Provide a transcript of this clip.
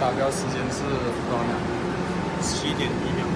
达标时间是多少秒？七点一秒。